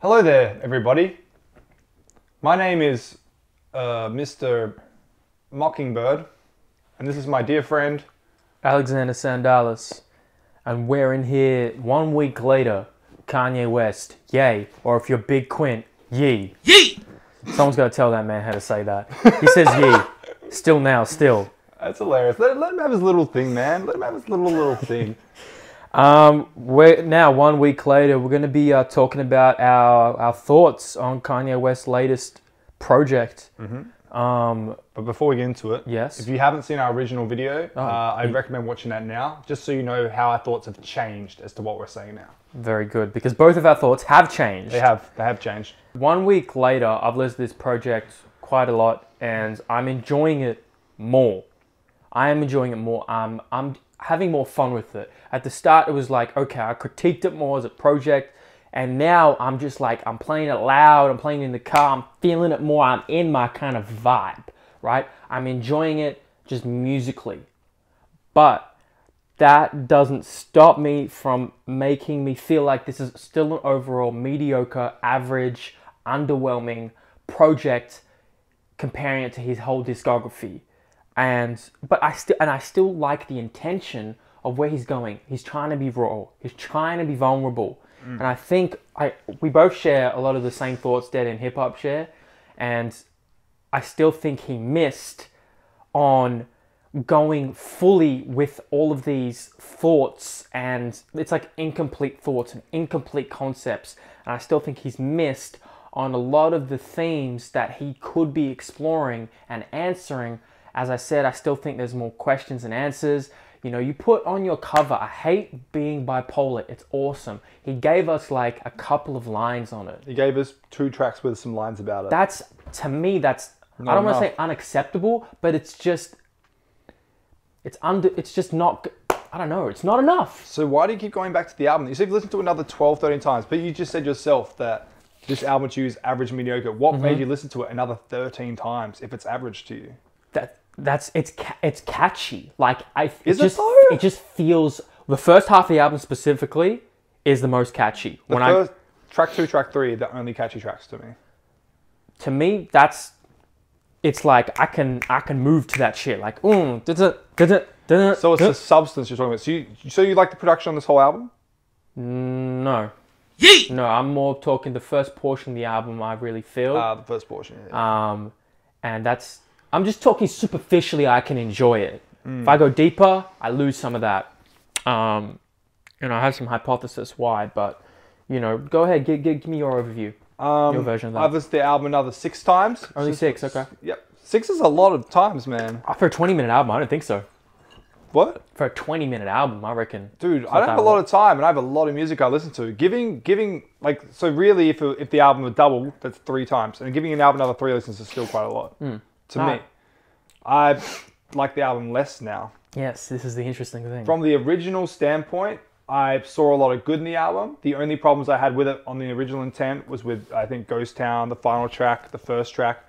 Hello there, everybody. My name is uh, Mr. Mockingbird, and this is my dear friend. Alexander Sandalis, and we're in here one week later. Kanye West, yay. Or if you're Big Quint, yee. Yeet! Someone's got to tell that man how to say that. He says yee. Still now, still. That's hilarious. Let, let him have his little thing, man. Let him have his little little thing. Um, we're now one week later. We're going to be uh, talking about our our thoughts on Kanye West's latest project. Um, But before we get into it, Yes. if you haven't seen our original video, Oh, uh, I'd you- recommend watching that now, just so you know how our thoughts have changed as to what we're saying now. very good because both of our thoughts have changed. They have, they have changed. One week later, I've listened to this project quite a lot, and I'm enjoying it more. I am enjoying it more. Um, I'm having more fun with it. At the start, it was like, okay, I critiqued it more as a project, and now I'm just like, I'm playing it loud, I'm playing in the car, I'm feeling it more, I'm in my kind of vibe, right? I'm enjoying it just musically. But that doesn't stop me from making me feel like this is still an overall mediocre, average, underwhelming project comparing it to his whole discography. And but I still and I still like the intention of where he's going. He's trying to be raw. He's trying to be vulnerable. Mm. And I think I we both share a lot of the same thoughts Dead End Hip Hop share. And I still think he missed on going fully with all of these thoughts and it's like incomplete thoughts and incomplete concepts and i still think he's missed on a lot of the themes that he could be exploring and answering as i said i still think there's more questions and answers you know you put on your cover i hate being bipolar it's awesome he gave us like a couple of lines on it He gave us two tracks with some lines about it. that's to me that's Not I don't want to say unacceptable, but it's just it's under it's just not I don't know, it's not enough. So why do you keep going back to the album? You said you've listened to another 12, 13 times, but you just said yourself that this album to you is average mediocre. What Mm-hmm. made you listen to it another 13 times if it's average to you? That that's it's it's catchy. Like I it Is it just though? it just feels the first half of the album specifically is the most catchy. The when first, track two, track three, the only catchy tracks to me. To me that's it's like I can I can move to that shit like mm, da-da, da-da, da-da, So it's da- the substance you're talking about. So you, so you like the production on this whole album? no. Yeet! No, I'm more talking the first portion of the album I really feel. Uh, the first portion. Yeah. um, and that's I'm just talking superficially. I can enjoy it. Mm. If I go deeper, I lose some of that. Um, you know, I have some hypothesis why, but you know, go ahead, give, give, give me your overview. Um, your version of that. I've listened to the album another six times. Only six, okay. Yep. Six is a lot of times, man. Uh, For a 20 minute album, I don't think so. What? For a 20 minute album, I reckon. Dude, I don't have a lot of time and I have a lot of music I listen to. Giving, giving, like, so really, if, if the album were double, that's three times. And giving an album another three listens is still quite a lot. To Ah. me. I like the album less now. Yes, this is the interesting thing. From the original standpoint, I saw a lot of good in the album. The only problems I had with it on the original intent was with, I think, Ghost Town, the final track, the first track.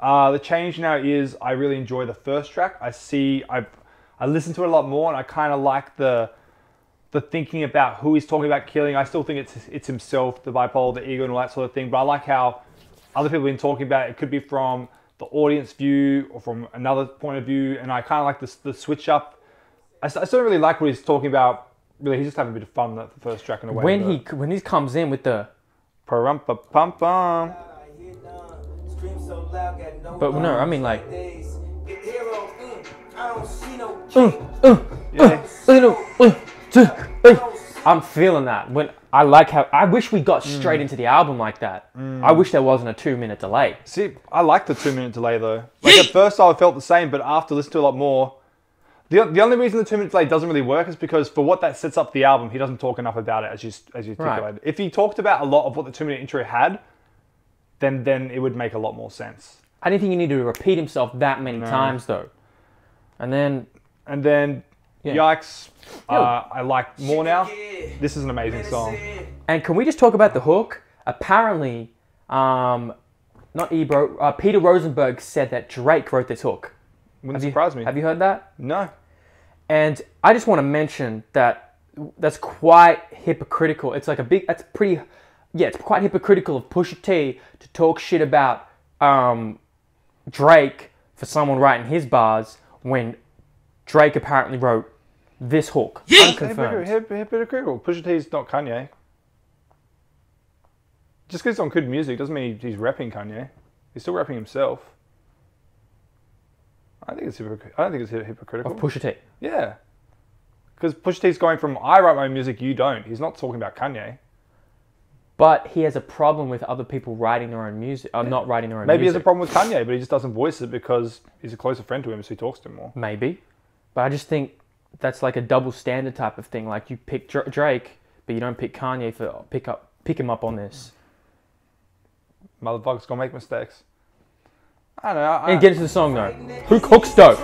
Uh, the change now is I really enjoy the first track. I see, I, I listen to it a lot more, and I kind of like the, the thinking about who he's talking about killing. I still think it's it's himself, the bipolar, the ego, and all that sort of thing. But I like how other people have been talking about it. It could be from the audience view or from another point of view, and I kind of like this the switch up. I, s- I still don't really like what he's talking about. Really, he's just having a bit of fun that the first track in a way. when he when he comes in with the pum pum pum. But no, I mean, like- mm, mm, mm, Yeah. I'm feeling that. When I like how I wish we got straight Mm. into the album like that. I wish there wasn't a two minute delay. See, I like the two minute delay though. Like at first I felt the same, but after listening to a lot more, the, the only reason the two minute delay doesn't really work is because for what that sets up the album, he doesn't talk enough about it as you as you Right. articulated. If he talked about a lot of what the two minute intro had, then then it would make a lot more sense. I didn't think he needed to repeat himself that many times though. And then And then, Yeah. yikes, uh, I like more now. This is an amazing song. And can we just talk about the hook? Apparently, um, not Ebro, uh, Peter Rosenberg said that Drake wrote this hook. Wouldn't Have you- me. Have you heard that? No. And I just want to mention that that's quite hypocritical. It's like a big, that's pretty yeah, it's quite hypocritical of Pusha T to talk shit about um, Drake for someone writing his bars when Drake apparently wrote this hook unconfirmed. Hypocritical. Hyp- Hypocritical. Pusha T's not Kanye. Just because he's on G.O.O.D. Music doesn't mean he's rapping Kanye. He's still rapping himself. I think it's hypocr- I don't think it's hy- hypocritical. Of Pusha T. yeah, because Pusha T's going from I write my own music, you don't. He's not talking about Kanye. But he has a problem with other people writing their own music, uh, not writing their own music. Maybe he has music. a problem with Kanye, but he just doesn't voice it because he's a closer friend to him, so he talks to him more. Maybe. But I just think that's like a double standard type of thing. Like you pick Drake, but you don't pick Kanye for pick up pick him up on this. Motherfuckers gonna make mistakes. I don't know. I, And get into the song though. Who cooks dope?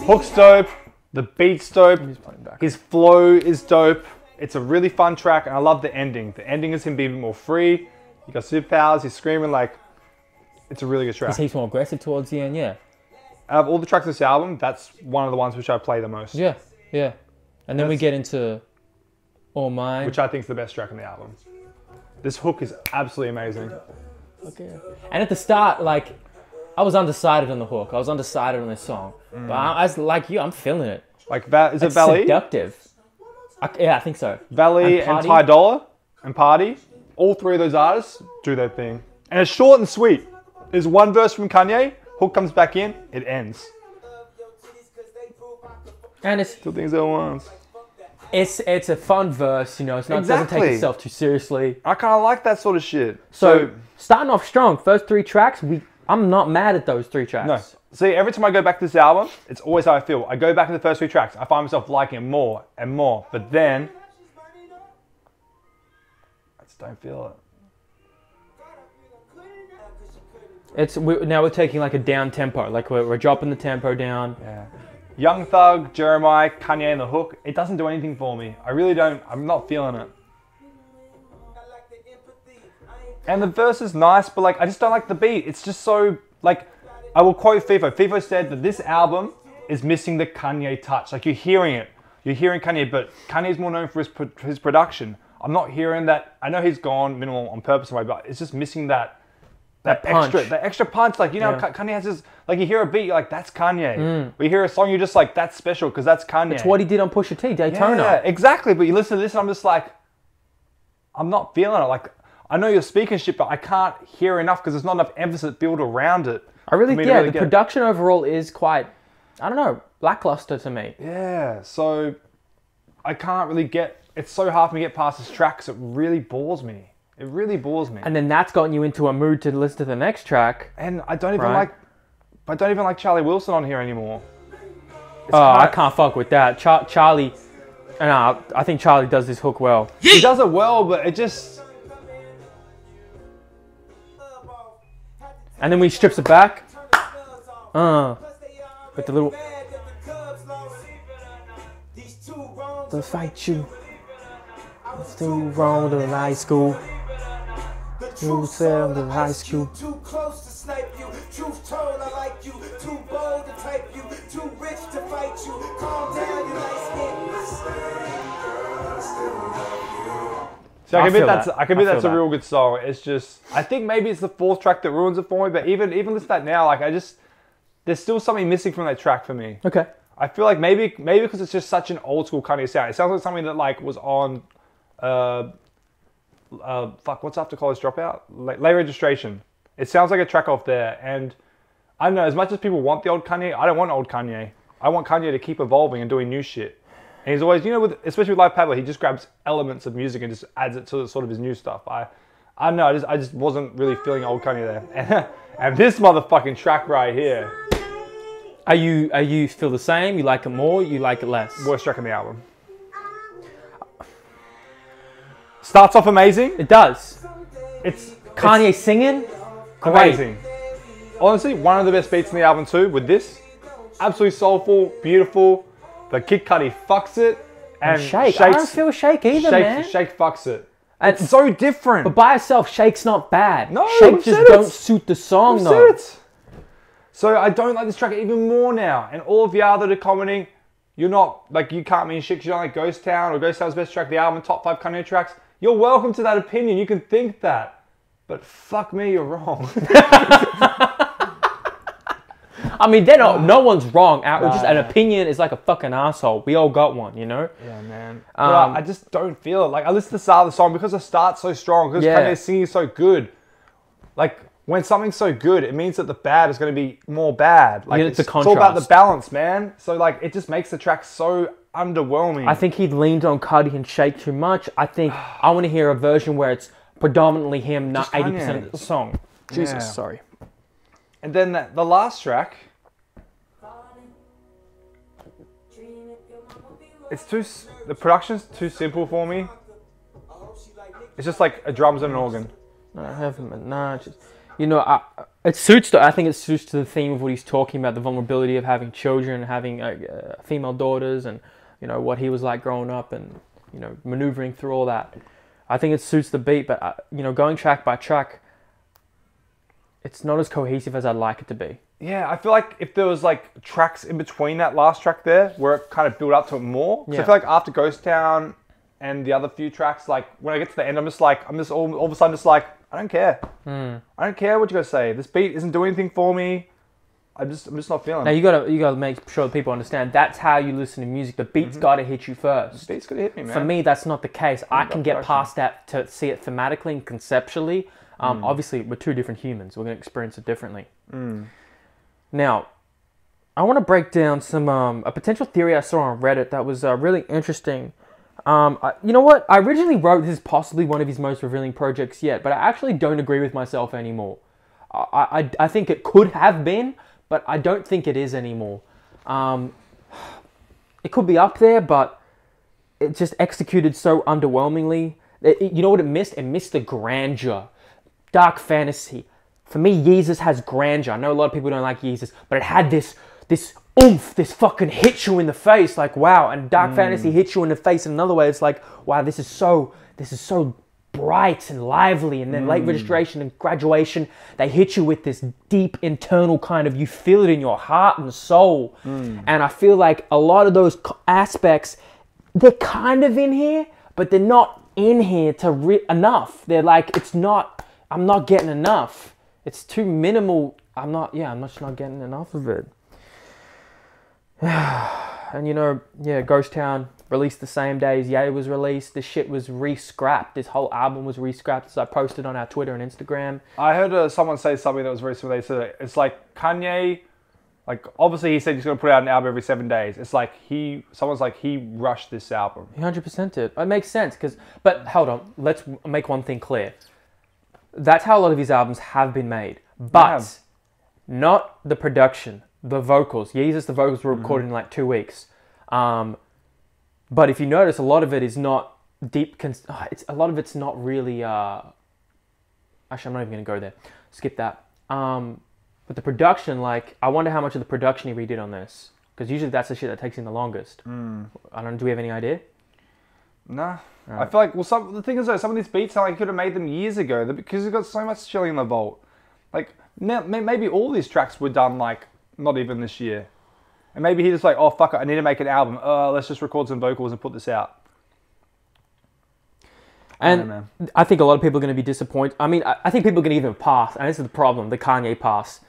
Hook's dope. The beat's dope. He's playing back. His flow is dope. It's a really fun track, and I love the ending. The ending is him being more free. He got superpowers. He's screaming like. It's a really good track. He's more aggressive towards the end, yeah. Out of all the tracks on this album, that's one of the ones which I play the most. Yeah, yeah. And then we get into All Mine. Which I think is the best track on the album. This hook is absolutely amazing. Okay. And at the start, like, I was undecided on the hook. I was undecided on this song. Mm. But I, was like you, I'm feeling it. Like, is it Valee? seductive. I, yeah, I think so. Valee And and, Ty Dolla and Party, all three of those artists do their thing. And it's short and sweet. There's one verse from Kanye, hook comes back in, it ends. And it's Two things at once. it's it's a fun verse, you know. It's not it doesn't take itself too seriously. I kind of like that sort of shit. So, starting off strong, first three tracks, we I'm not mad at those three tracks. No. See, every time I go back to this album, it's always how I feel. I go back to the first three tracks, I find myself liking it more and more. But then, I just don't feel it. It's we, now we're taking like a down tempo, like we're, we're dropping the tempo down. Yeah. Young Thug, Jeremih, Kanye, and the hook, it doesn't do anything for me. I really don't. I'm not feeling it. And the verse is nice, but like I just don't like the beat. It's just so like I will quote FIFO. FIFO said that this album is missing the Kanye touch. Like you're hearing it, you're hearing Kanye, but Kanye's more known for his his production. I'm not hearing that. I know he's gone minimal on purpose, but it's just missing that that, That punch. extra that extra punch. Like you know, Yeah. Mm. Kanye has his Like you hear a beat, you're like that's Kanye. We hear a song, you're just like that's special because that's Kanye. It's what he did on Pusha T, Daytona. Yeah, exactly. But you listen to this, and I'm just like, I'm not feeling it. Like, I know you're speaking shit, but I can't hear enough because there's not enough emphasis built around it. I really for me to yeah, really the get it. production overall is quite I don't know, lackluster to me. Yeah, so I can't really get. It's so hard for me to get past this track because it really bores me. It really bores me. And then that's gotten you into a mood to listen to the next track. And I don't even Right. like. I don't even like Charlie Wilson on here anymore. It's Oh, I can't fuck with that. Char- Charlie, no, I think Charlie does this hook well. He does it well, but it just. And then we strips it back. Uh, with the little. To fight you. It's too wrong to high school. You sell the high school. Too close to snipe you. Truth told, I like you. Too bold to type you. Too rich to fight you. Calm down, you light So I I can admit feel that's that. I can I admit that's a that. real good song. It's just I think maybe it's the fourth track that ruins it for me. But even even listen to that now, like I just there's still something missing from that track for me. Okay. I feel like maybe maybe because it's just such an old school Kanye sound. It sounds like something that like was on, uh, uh, fuck, what's after college dropout? Late, late registration. It sounds like a track off there, and I don't know. As much as people want the old Kanye, I don't want old Kanye. I want Kanye to keep evolving and doing new shit. And he's always, you know, with especially with Live Pablo, he just grabs elements of music and just adds it to sort of his new stuff. I, I don't know. I just I just wasn't really feeling old Kanye there. And, and this motherfucking track right here, Are you are you feel the same? You like it more? You like it less? worst track on the album. Starts off amazing. It does. It's Kanye singing. it's Great. amazing. Honestly, one of the best beats in the album too. With this, absolutely soulful, beautiful. The Kid Cudi fucks it, and Shake. I don't feel shake either, Shake, man. Shake fucks it. And- It's so different. But by itself, shake's not bad. No, shake just don't it. suit the song I've though. So I don't like this track even more now. And all of y'all that are commenting, you're not like you can't mean shit because you don't like Ghost Town or Ghost Town's best track, the album, top five Kanye tracks. You're welcome to that opinion. You can think that. But fuck me, you're wrong. I mean, they're not. No one's wrong. Out, just an Nah. opinion is like a fucking asshole. We all got one, you know. yeah, man. Um, but I, I just don't feel it. Like, I listen to the start of the song because the start's so strong, because Yeah. Kanye's singing so good. Like, when something's so good, it means that the bad is going to be more bad. Like, Yeah, it's it's, a it's all about the balance, man. So, like, it just makes the track so underwhelming. I think he leaned on Cudi and Shake too much. I think I want to hear a version where it's predominantly him, not eighty percent of the song. Jesus, Yeah. sorry. And then that, the last track, it's too. The production's too simple for me. It's just like a drums and an organ. No, I haven't. Nah, just you know, I, it suits. The, I think it suits to the theme of what he's talking about: the vulnerability of having children, having uh, uh, female daughters, and you know what he was like growing up, and you know maneuvering through all that. I think it suits the beat, but uh, you know, going track by track, it's not as cohesive as I'd like it to be. Yeah, I feel like if there was like tracks in between that last track there, where it kind of built up to it more. Yeah. I feel like after Ghost Town and the other few tracks, like when I get to the end, I'm just like, I'm just all, all of a sudden just like, I don't care. Hmm. I don't care what you guys say. This beat isn't doing anything for me. I'm just, I'm just not feeling. Now it. you gotta you gotta make sure people understand that's how you listen to music. The beat's gotta hit you first. The beats gonna hit me, man. For me, that's not the case. I can get production. past that to see it thematically and conceptually. Um, Hmm. Obviously, we're two different humans. We're going to experience it differently. Hmm. Now, I want to break down some um, a potential theory I saw on Reddit that was uh, really interesting. Um, I, you know what? I originally wrote this is possibly one of his most revealing projects yet, but I actually don't agree with myself anymore. I, I, I think it could have been, but I don't think it is anymore. Um, it could be up there, but it just executed so underwhelmingly. It- it- you know what it missed? It missed the grandeur. Dark fantasy. For me, Yeezus has grandeur. I know a lot of people don't like Yeezus, but it had this this oomph, this fucking hit you in the face, like wow. And dark fantasy hits you in the face in another way. It's like wow, this is so this is so bright and lively. And then late mm. registration and graduation, they hit you with this deep internal kind of you feel it in your heart and soul. Mm. And I feel like a lot of those aspects they're kind of in here, but they're not in here to re- enough. They're like, it's not. I'm not getting enough. It's too minimal. I'm not. Yeah, I'm just not getting enough of it. and you know, yeah, Ghost Town released the same day as Ye was released. This shit was re-scrapped. This whole album was re-scrapped. As I posted on our Twitter and Instagram. I heard uh, someone say something that was very similar. They said it's like Kanye, like obviously he said he's gonna put out an album every seven days. It's like he, someone's like he rushed this album. He hundred percent did. It makes sense because, but hold on, let's make one thing clear. That's how a lot of his albums have been made, but Yeah. not the production, the vocals. Yeezus, the vocals were recorded in like two weeks. Um, but if you notice, a lot of it is not deep. Cons- ah, it's a lot of it's not really. Uh, actually, I'm not even gonna go there. Skip that. Um, but the production, like, I wonder how much of the production he redid on this. Because usually that's the shit that takes him the longest. I don't. Do we have any idea? Nah. I feel like well, some the thing is though, some of these beats like he could have made them years ago because he's got so much chilling in the vault. Like now, maybe all these tracks were done like not even this year, and maybe he's just like, oh fuck it, I need to make an album. Uh, let's just record some vocals and put this out. And know, I think a lot of people are going to be disappointed. I mean, I, I think people are going to even pass, and this is the problem: the Kanye pass,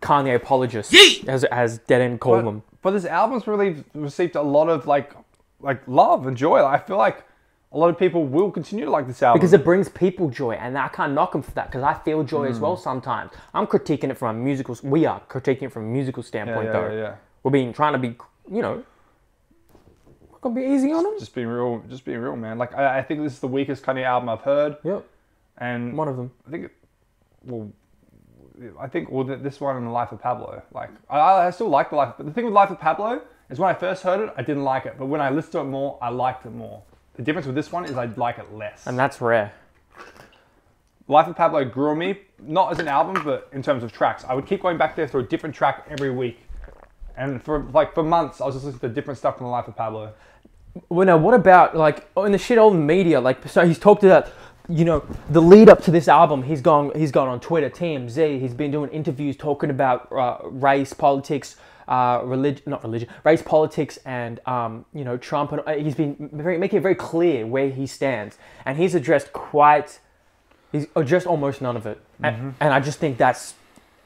Kanye apologists, as as Dead End call But, them. but this album's really received a lot of like like love and joy. I feel like a lot of people will continue to like this album Because it brings people joy, and I can't knock them for that because I feel joy as well sometimes. I'm critiquing it from a musical. We are critiquing it from a musical yeah, standpoint, yeah, though. yeah, yeah. We're being trying to be, you know, we're gonna be easy on them. Just being real, just being real, man. Like I, I think this is the weakest Kanye album I've heard, Yep, and one of them. I think, well, I think well this one and the Life of Pablo. Like I, I still like the Life, but the thing with Life of Pablo is when I first heard it, I didn't like it, but when I listened to it more, I liked it more. The difference with this one is I like it less. And that's rare. Life of Pablo grew on me, not as an album, but in terms of tracks. I would keep going back there through a different track every week, and for like for months, I was just listening to different stuff from the Life of Pablo. Well, now what about like in the shit old media? Like, so he's talked about, you know, the lead up to this album. He's gone. He's gone on Twitter, TMZ. He's been doing interviews talking about uh, race, politics, uh, religion, not religion, race politics, and um, you know Trump, and uh, he's been very, making it very clear where he stands, and he's addressed quite, he's addressed almost none of it, and, and I just think that's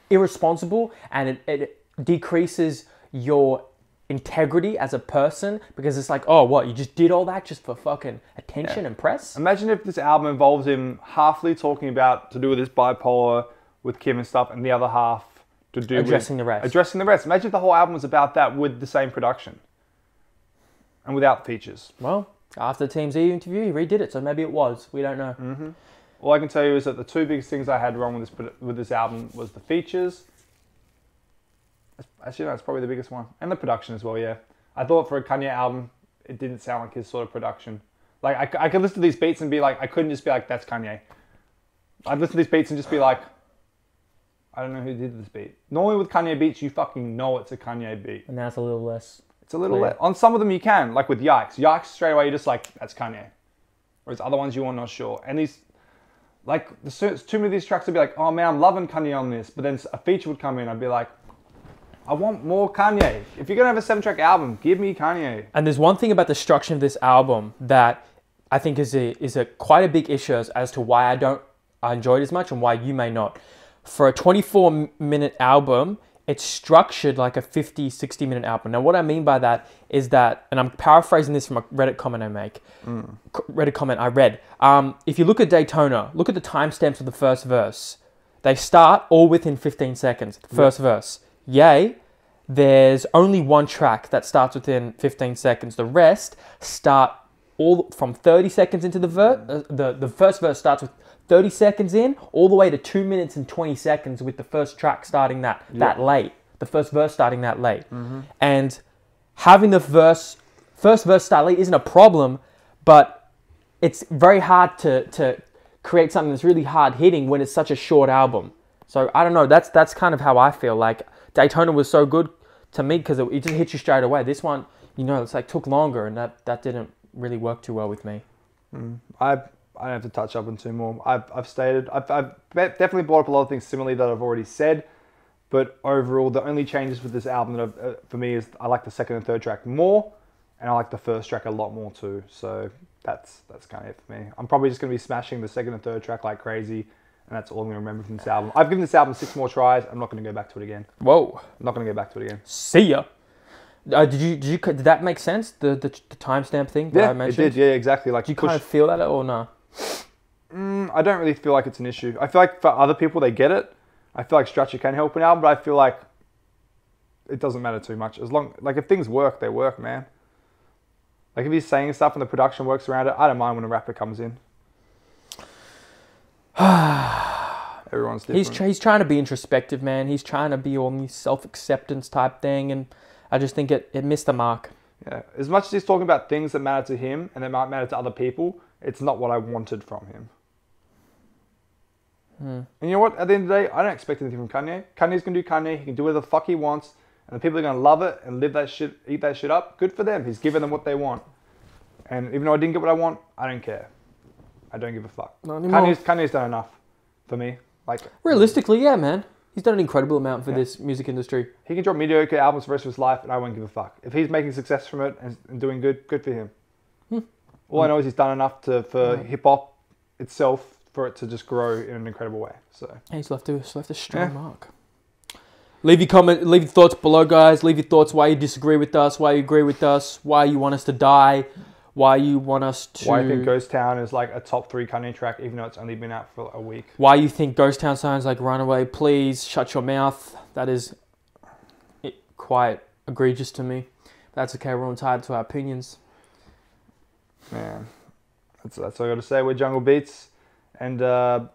irresponsible, and it, it decreases your integrity as a person because it's like, oh, what you just did all that just for fucking attention and press. Imagine if this album involves him halfly talking about to do with this bipolar with Kim and stuff, and the other half to do Addressing with the rest. Addressing the rest. Imagine if the whole album was about that with the same production and without features. Well, after the TMZ interview, he redid it, so maybe it was. We don't know. Mm-hmm. All I can tell you is that the two biggest things I had wrong with this with this album was the features. Actually, no, it's probably the biggest one, and the production as well. Yeah, I thought for a Kanye album, it didn't sound like his sort of production. Like I, I could listen to these beats and be like, I couldn't just be like, that's Kanye. I'd listen to these beats and just be like, I don't know who did this beat. Normally with Kanye beats, you fucking know it's a Kanye beat. And that's a little less. It's a little Clear. le- on some of them you can, like with Yikes. Yikes straight away you're just like that's Kanye, whereas other ones you are not sure. And these, like the too many of these tracks would be like, oh man, I'm loving Kanye on this, but then a feature would come in, I'd be like, I want more Kanye. If you're gonna have a seven track album, give me Kanye. And there's one thing about the structure of this album that I think is a is a quite a big issue as, as to why I don't I enjoy it as much and why you may not. For a 24 minute album, it's structured like a 50, 60 minute album. Now, what I mean by that is that, and I'm paraphrasing this from a Reddit comment I make, C- Reddit comment I read. Um, if you look at Daytona, look at the timestamps of the first verse. They start all within 15 seconds. The first verse. Yay, there's only one track that starts within 15 seconds. The rest start all from 30 seconds into the verse. Uh, the the first verse starts with 30 seconds in, all the way to two minutes and 20 seconds with the first track starting that that late. The first verse starting that late, and having the verse first verse start late isn't a problem, but it's very hard to to create something that's really hard hitting when it's such a short album. So I don't know. That's that's kind of how I feel. Like Daytona was so good to me because it, it just hit you straight away. This one, you know, it's like took longer, and that that didn't really work too well with me. I I don't have to touch up on two more. I've, I've stated I've, I've definitely brought up a lot of things similarly that I've already said, but overall the only changes with this album that uh, for me is I like the second and third track more, and I like the first track a lot more too. So that's that's kind of it for me. I'm probably just gonna be smashing the second and third track like crazy, and that's all I'm gonna remember from this album. I've given this album six more tries. I'm not gonna go back to it again. Whoa. I'm not gonna go back to it again. See ya. Uh, did you did you did that make sense? The the, the timestamp thing that I Yeah, it did. Yeah, exactly. Like Do you push- kind of feel that or no? Mm, I don't really feel like it's an issue. I feel like for other people they get it. I feel like structure can help an album, but I feel like it doesn't matter too much. As long like if things work, they work, man. Like if he's saying stuff and the production works around it, I don't mind when a rapper comes in. Everyone's different. He's tr- he's trying to be introspective, man. He's trying to be on this self acceptance type thing, and I just think it, it missed the mark. yeah. As much as he's talking about things that matter to him and that might matter to other people, it's not what I wanted from him. Hmm. And you know what? At the end of the day, I don't expect anything from Kanye. Kanye's gonna do Kanye. He can do whatever the fuck he wants, and the people are gonna love it and live that shit, eat that shit up. Good for them. He's giving them what they want. And even though I didn't get what I want, I don't care. I don't give a fuck. Not anymore. Kanye's, Kanye's done enough for me. Like Realistically, yeah, man. He's done an incredible amount for Yeah. this music industry. he can drop mediocre albums for the rest of his life, and I won't give a fuck. If he's making success from it and, and doing good, good for him. Hmm. All I know is he's done enough to for hip hop itself for it to just grow in an incredible way. So He's left a, he's left a strong Yeah. mark. Leave your comment, leave your thoughts below, guys. Leave your thoughts why you disagree with us, why you agree with us, why you want us to die, why you want us to, why you think Ghost Town is like a top three country track, even though it's only been out for a week. why you think Ghost Town sounds like Runaway. Please shut your mouth. That is quite egregious to me. That's okay. We're entitled to our opinions. Man, that's that's all I got to say. We're Jungle Beats, and uh,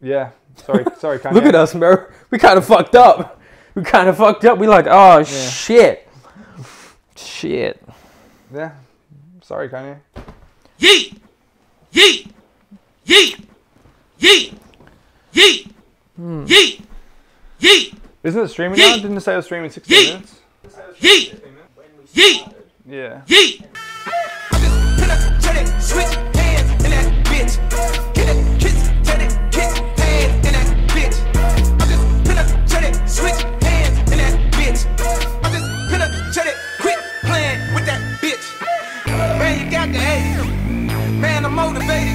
yeah, sorry, sorry, Kanye. Look at us, bro. We kind of fucked up. We kind of fucked up. We like, oh shit, shit. Yeah, sorry, Kanye. Yeet! Yeet! Yeet! Yeet! Yeet! Hmm. Yeet! Yeet! Isn't it streaming Yeet. now? Didn't it say it was streaming 16 Yeet. minutes? Yeet! Yeet! Yeah. Yeet! I just hit a turn it, switch hands in that bitch. got the A. Man, I'm motivated.